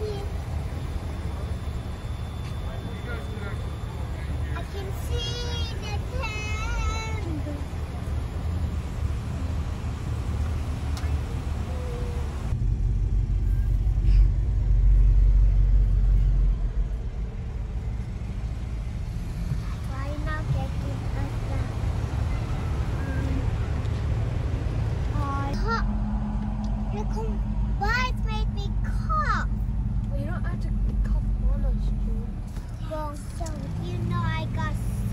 see you.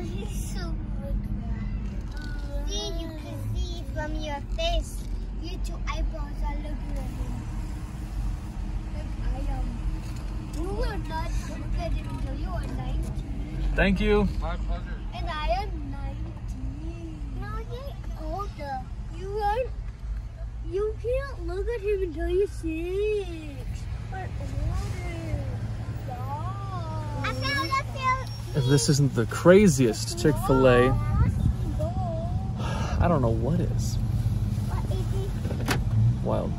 Oh, he's so good. See, you can see from your face. Your two eyebrows are looking at him. Like I am. You are not good until you are 19. Thank you. My pleasure. And I am 19. No, you're older. You are. You can't look at him until you're six. Or oh, older. Yeah. I found a field. If this isn't the craziest Chick-fil-A, I don't know what is. What is? Wild.